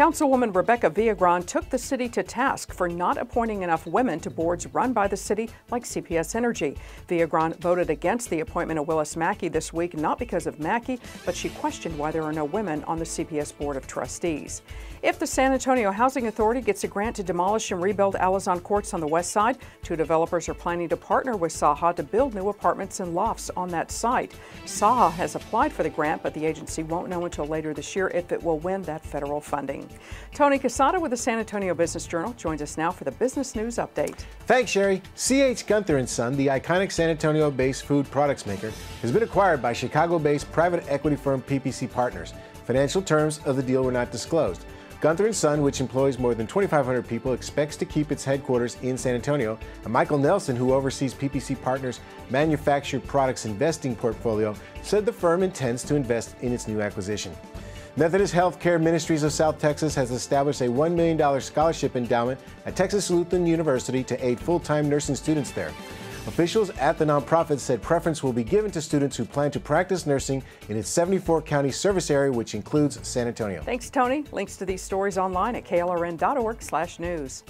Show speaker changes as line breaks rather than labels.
Councilwoman Rebecca Viagran took the city to task for not appointing enough women to boards run by the city like CPS Energy. Viagran voted against the appointment of Willis Mackey this week, not because of Mackey, but she questioned why there are no women on the CPS Board of Trustees. If the San Antonio Housing Authority gets a grant to demolish and rebuild Alazan Courts on the west side, two developers are planning to partner with Saha to build new apartments and lofts on that site. Saha has applied for the grant, but the agency won't know until later this year if it will win that federal funding. Tony Quesada with the San Antonio Business Journal joins us now for the business news update.
Thanks, Sherry. C.H. Guenther & Son, the iconic San Antonio-based food products maker, has been acquired by Chicago-based private equity firm PPC Partners. Financial terms of the deal were not disclosed. Guenther & Son, which employs more than 2,500 people, expects to keep its headquarters in San Antonio. And Michael Nelson, who oversees PPC Partners' manufactured products investing portfolio, said the firm intends to invest in its new acquisition. Methodist Healthcare Ministries of South Texas has established a $1 million scholarship endowment at Texas Lutheran University to aid full-time nursing students there. Officials at the nonprofit said preference will be given to students who plan to practice nursing in its 74 county service area, which includes San Antonio.
Thanks, Tony. Links to these stories online at klrn.org/news.